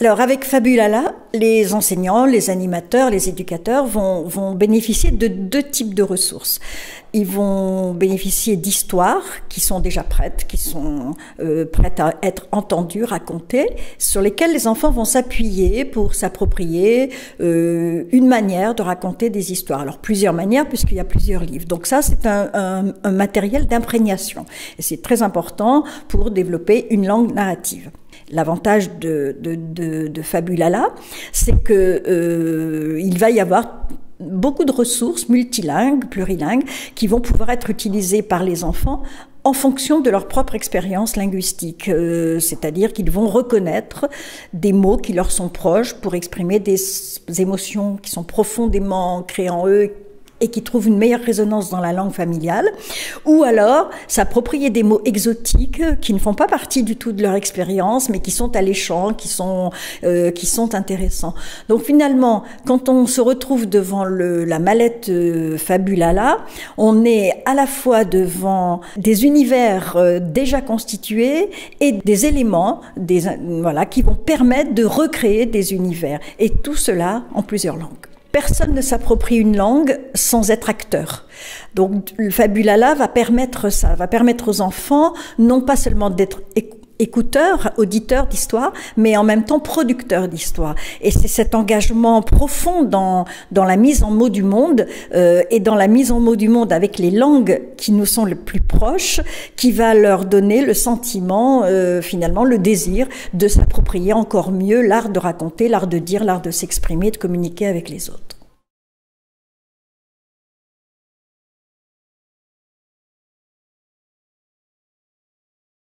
Alors avec Fabulala, les enseignants, les animateurs, les éducateurs vont, vont bénéficier de deux types de ressources. Ils vont bénéficier d'histoires qui sont déjà prêtes, qui sont euh, prêtes à être entendues, racontées, sur lesquelles les enfants vont s'appuyer pour s'approprier euh, une manière de raconter des histoires. Alors plusieurs manières puisqu'il y a plusieurs livres. Donc ça c'est un, un, un matériel d'imprégnation et c'est très important pour développer une langue narrative. L'avantage de, de, de, Fabulala, c'est que euh, il va y avoir beaucoup de ressources multilingues, plurilingues, qui vont pouvoir être utilisées par les enfants en fonction de leur propre expérience linguistique, euh, c'est-à-dire qu'ils vont reconnaître des mots qui leur sont proches pour exprimer des émotions qui sont profondément créées en eux et qui trouvent une meilleure résonance dans la langue familiale, ou alors s'approprier des mots exotiques qui ne font pas partie du tout de leur expérience, mais qui sont alléchants, qui sont euh, qui sont intéressants. Donc finalement, quand on se retrouve devant le, la mallette euh, Fabulala, on est à la fois devant des univers euh, déjà constitués et des éléments, des voilà, qui vont permettre de recréer des univers, et tout cela en plusieurs langues. Personne ne s'approprie une langue sans être acteur. Donc le Fabulala va permettre ça, va permettre aux enfants non pas seulement d'être écouteurs, auditeurs d'histoire, mais en même temps producteurs d'histoire. Et c'est cet engagement profond dans, dans la mise en mots du monde euh, et dans la mise en mots du monde avec les langues qui nous sont le plus proches qui va leur donner le sentiment, euh, finalement, le désir de s'approprier encore mieux l'art de raconter, l'art de dire, l'art de s'exprimer, de communiquer avec les autres.